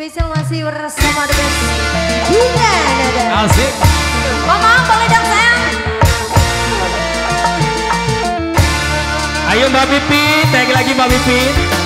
Spesial masih bersama dengan Bunga Nada. Asik. Mama boleh dong sayang. Ayo Mbak Pipin, tag lagi Mbak Pipin.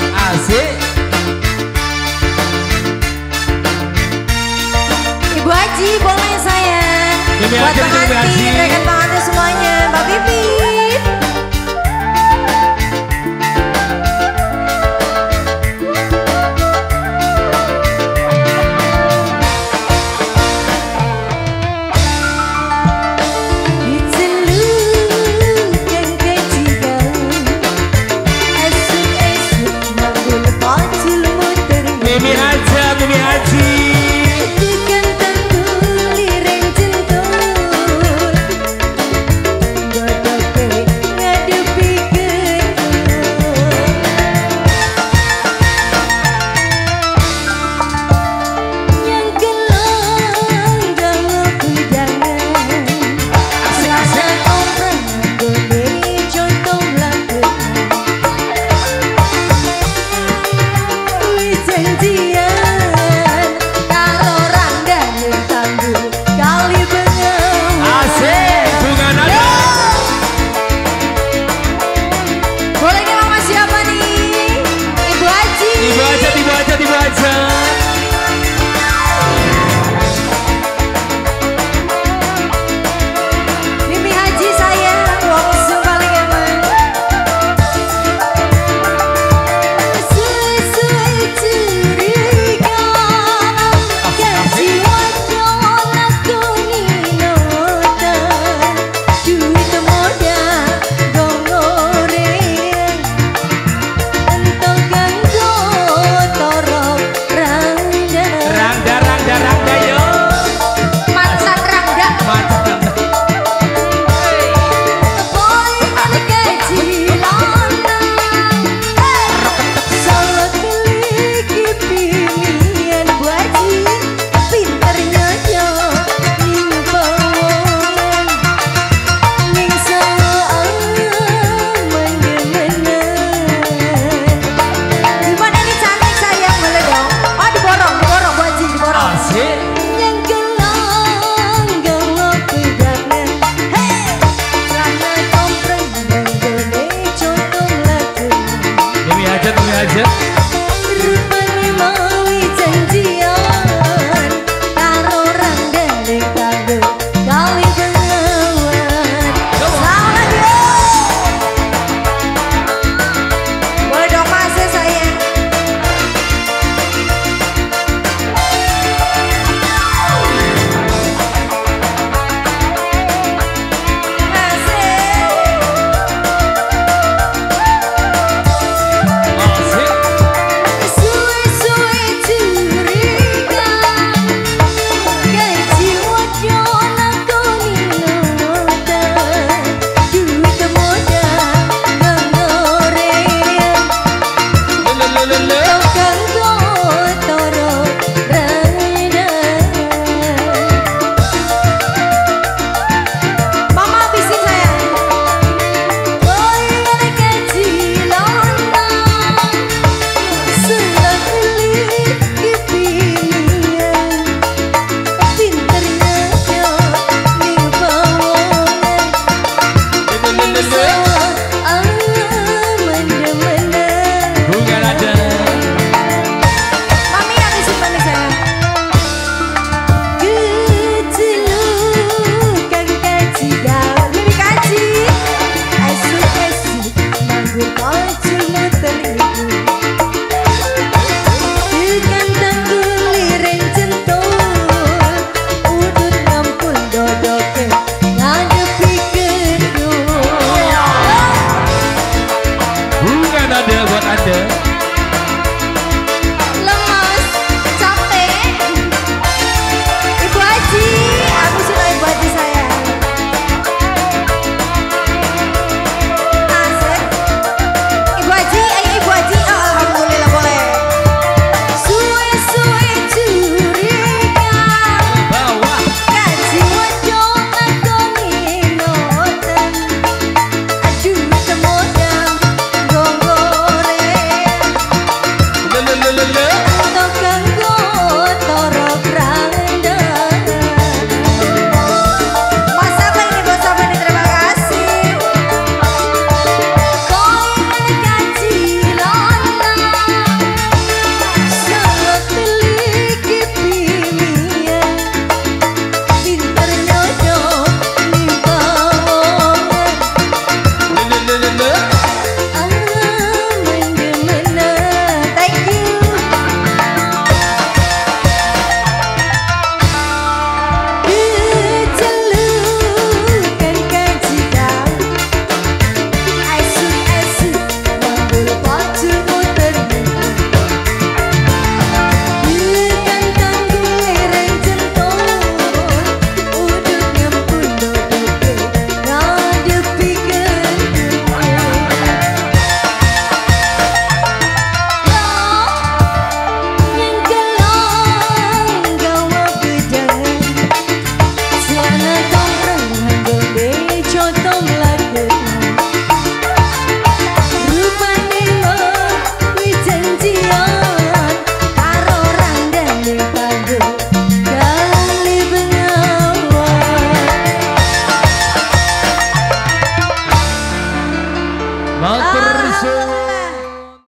ada.